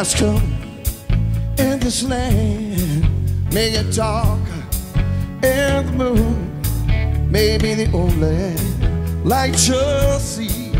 has come in this land. Make it dark and the moon may be the only light you'll see.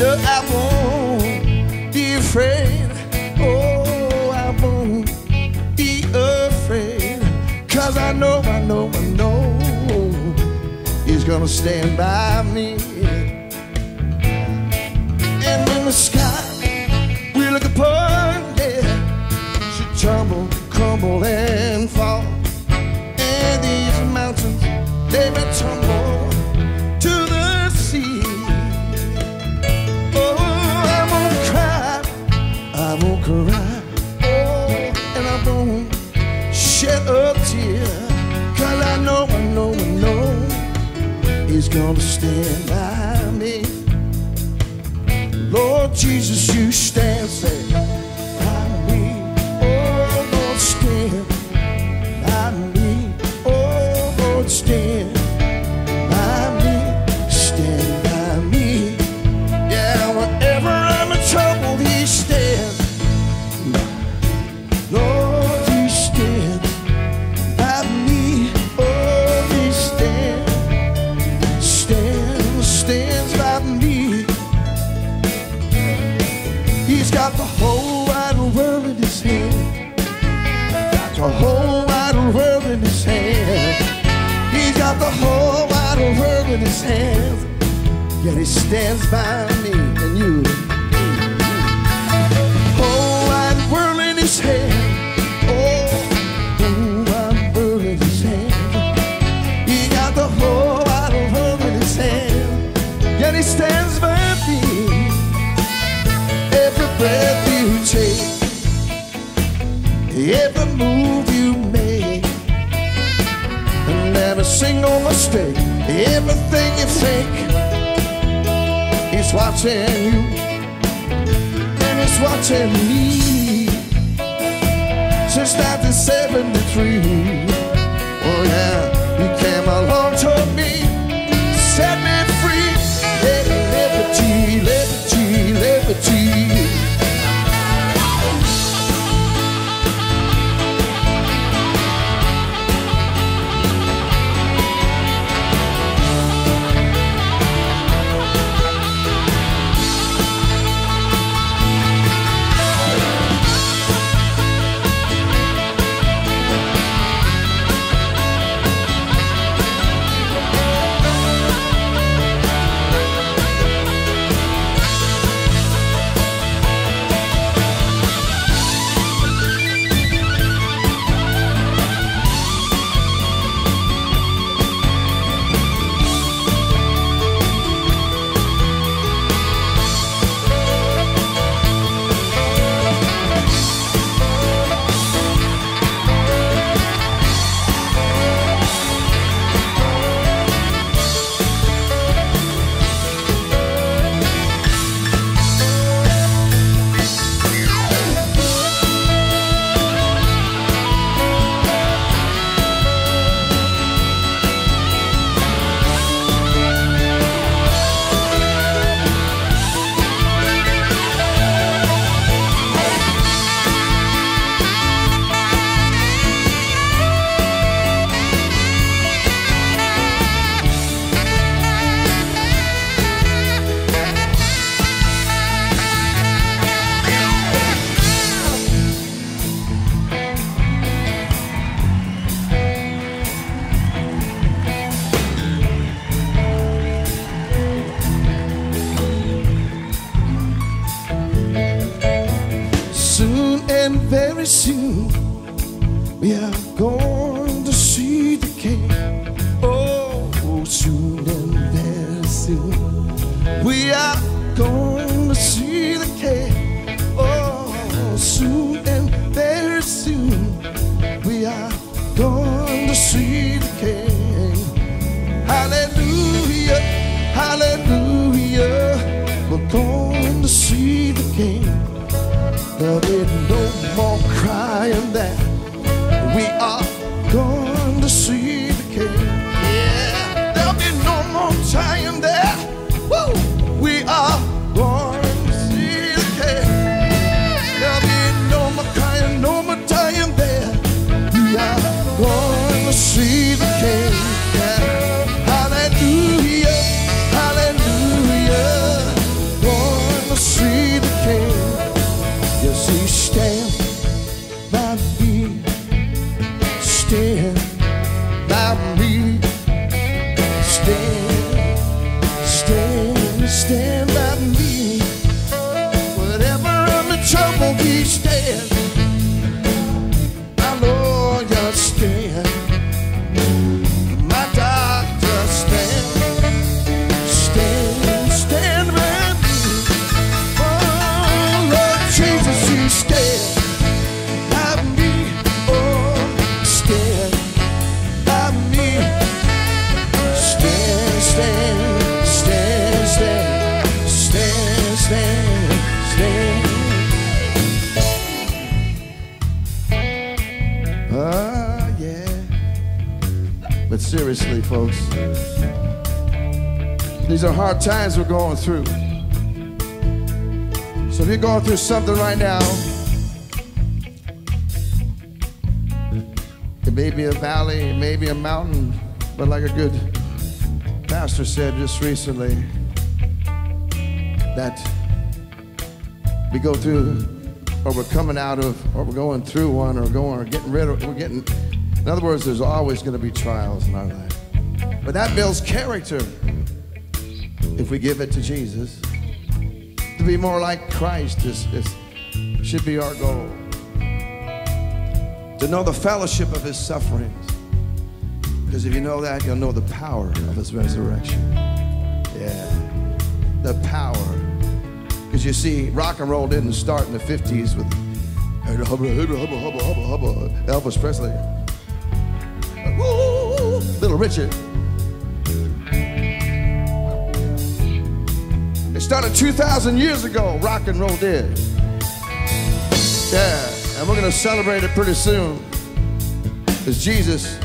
No, I won't be afraid. Oh, I won't be afraid. Cause I know, I know, I know He's gonna stand by me. Yeah, should tumble, crumble, and fall. And these mountains, they may tumble to the sea. Oh, I won't cry, I won't cry. Oh, and I won't shed a tear. Cause I know, I know, I know He's gonna stand by Jesus, you stand, say, he stands by me and you. Oh, oh, wide world in his hand. Oh, world in his. He got the whole in his hand. He stands by me every breath you take, every move you make, and every single mistake, everything you think. He's watching you, and it's watching me Oh, see the King. Oh, soon and very soon, we are to see the King. Oh, soon and very soon, we are to see the King. Hallelujah, hallelujah, we're to see the King. There'll be no more crying there. Ah, yeah. But seriously, folks, these are hard times we're going through. So if you're going through something right now, it may be a valley, it may be a mountain, but like a good pastor said just recently, that we go through, or we're coming out of, or we're going through one, or going, or getting rid of, we're getting, in other words, there's always going to be trials in our life. But that builds character if we give it to Jesus. To be more like Christ is, is, should be our goal. To know the fellowship of his sufferings. Because if you know that, you'll know the power of his resurrection. Yeah. The power. Because you see, rock and roll didn't start in the 50s with Elvis Presley. Little Richard. It started 2,000 years ago, rock and roll did. Yeah, and we're going to celebrate it pretty soon. Because Jesus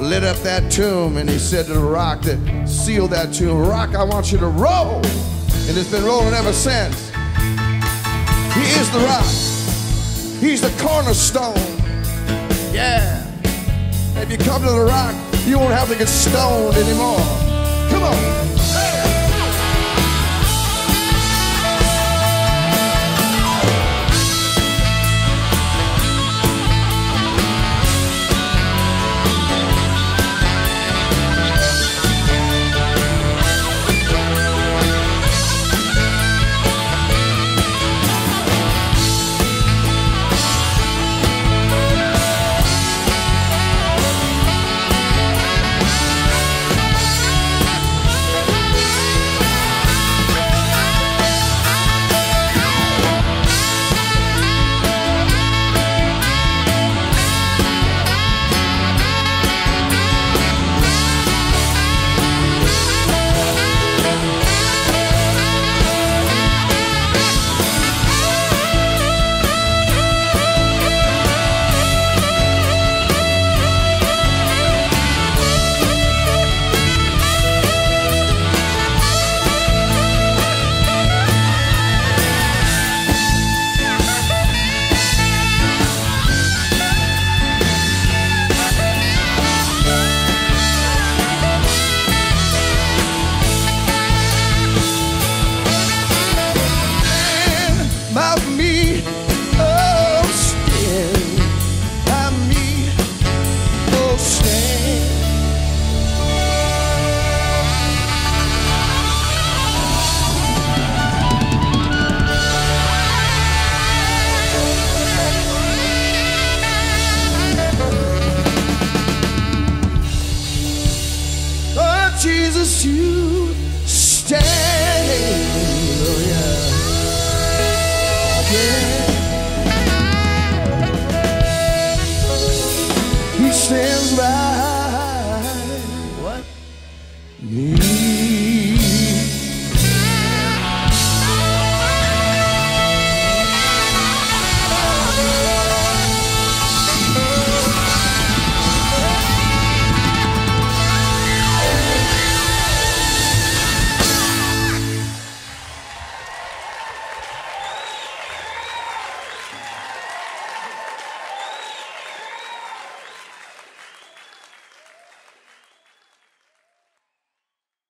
lit up that tomb and he said to the rock that sealed that tomb, Rock, I want you to roll. And it's been rolling ever since. He is the rock, he's the cornerstone. Yeah. If you come to the rock, you won't have to get stoned anymore. Come on.